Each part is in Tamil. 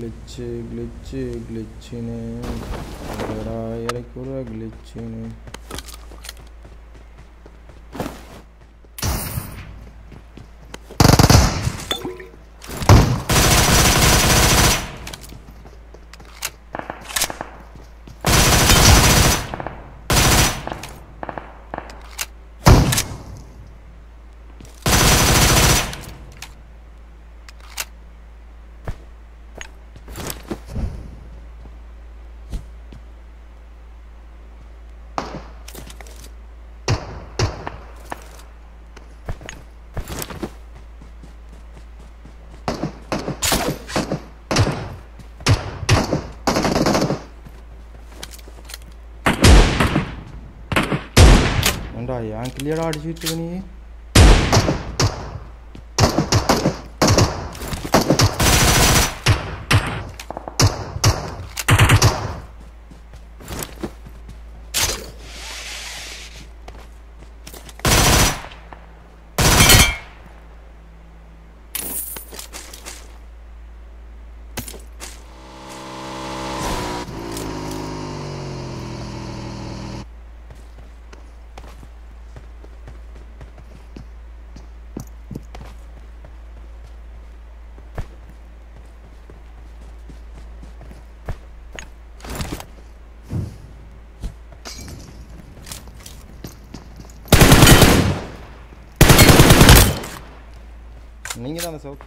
glitch glitch glitch ne yaar ek pura glitch ne ஏண்டா ஏன் கிளியரா அடிச்சுட்டு இருக்க நீங்கள் தான் அந்த சவுத்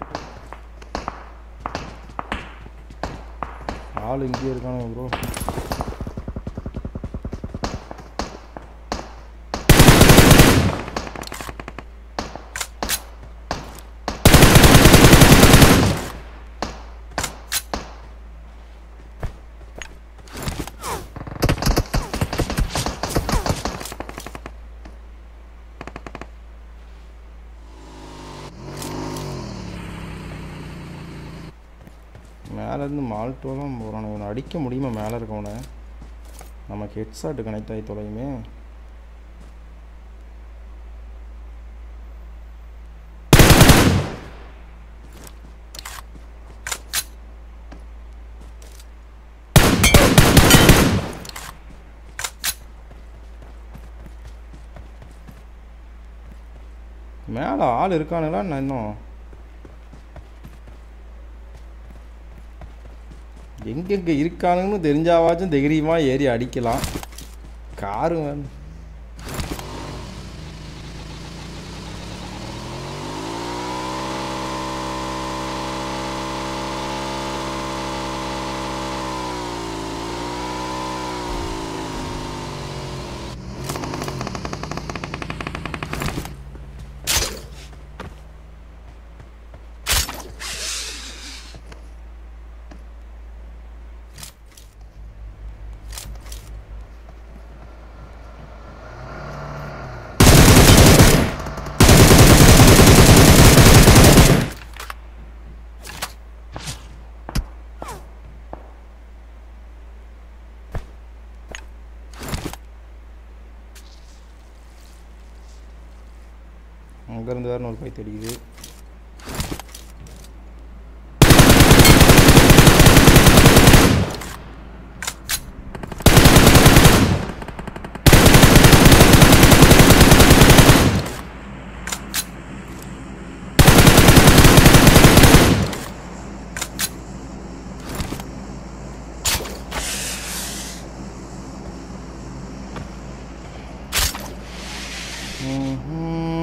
ஆள் இங்கேயே இருக்கானுங்க ப்ரோ மேலேருந்து மால்ட்டோலாம் போகிறான் இவனை அடிக்க முடியுமா? மேலே இருக்கவனை. நமக்கு ஹெட்ஷாட்டு கனெக்ட் ஆகி தொலையுமே. மேலே ஆள் இருக்கானுங்களா நான் இன்னும்? எங்கெங்கே இருக்கானுங்கன்னு தெரிஞ்சாவாச்சும் தைரியமாக ஏறி அடிக்கலாம். காரு வேணும் அங்கேருந்து வேறு ஒரு பைத்து அடிக்குது Mm-hmm.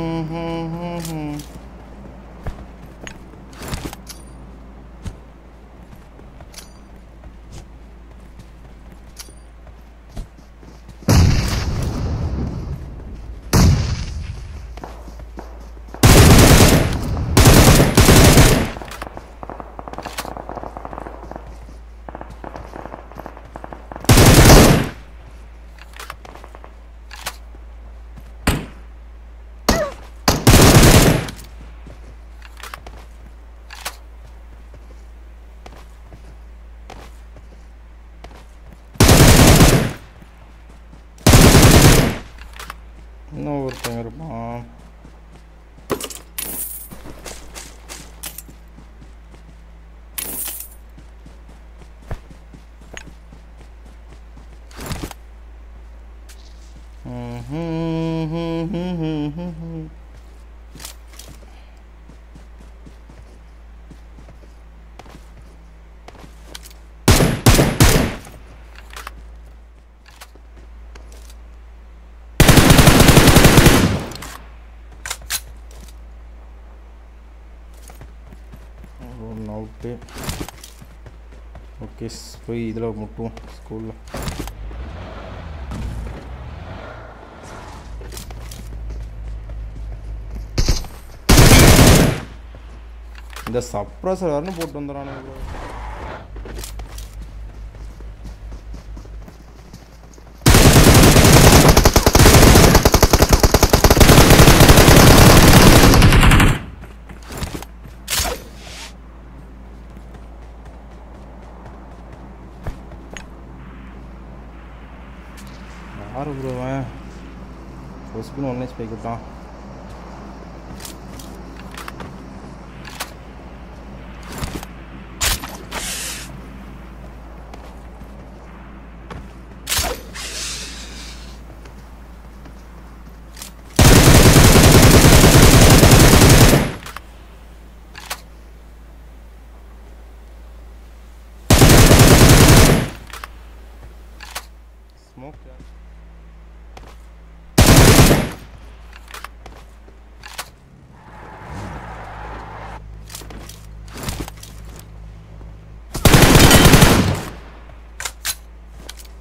No Warhammer bomb. Mm-hmm, mm-hmm, mm-hmm. One out okay போய் இதில் முட்டுவோம் ஸ்கூலில் இந்த சப்ரஸர் வரணும் போட்டு வந்துடுறானுங்க. பொஸ்பின் ஒன் ஹெச் பைக் விட்டான்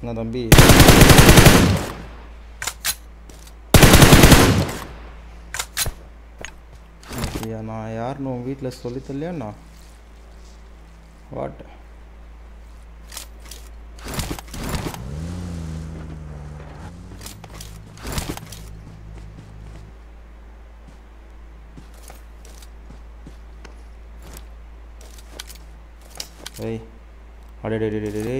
என்ன தம்பி ஐயா நான் யாருன்னு உன் வீட்டில் சொல்லி தரலையாண்ணா வாட்? ஏய் அடே டே டே டே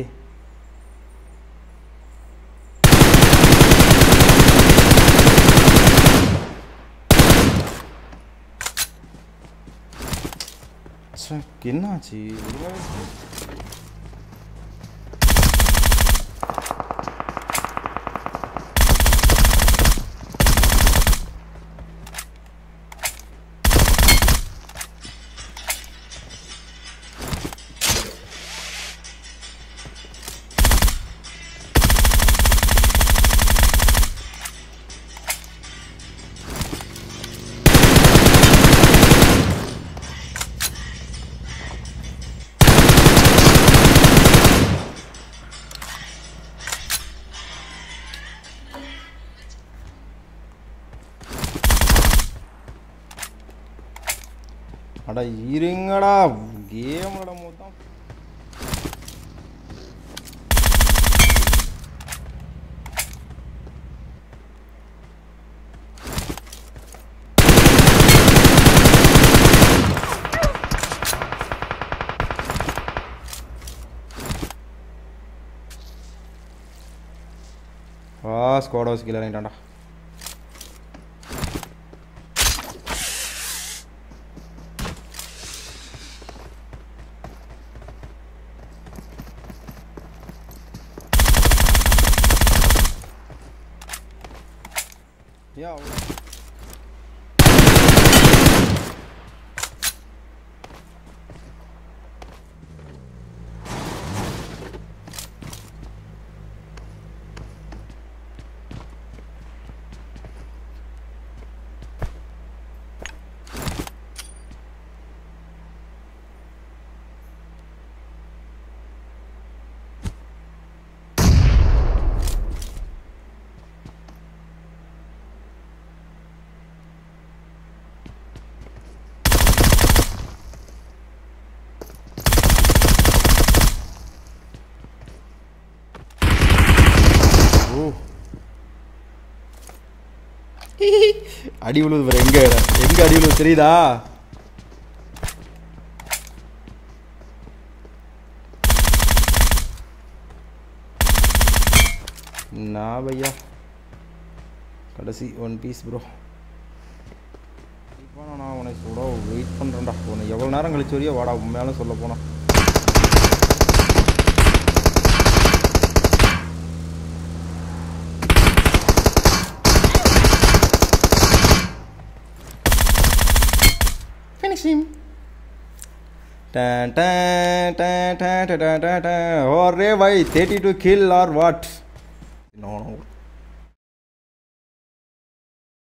是，囡仔是应该。அட இருங்கடா கேம் விடும் போது தான் ஆ ஸ்குவாட் ஹவுஸ் கீழே இறங்கிட்டான்டா Ja, oder? அடி விழுது பாரு எங்க? எங்க அடி விழுது தெரியுதா? நான் பையா? கடைசி ஒன் பீஸ் ப்ரோ இப்போ நான் உனக்கு கூட வெயிட் பண்ணுறேன்டா உன்னை எவ்வளோ நேரம் கழிச்சு வரையோ வாடா உண்மையாலும் சொல்ல போனா. Maxim. Ta ta ta ta ta ta ta ta. Or, भाई, 32 kill or what? No, no.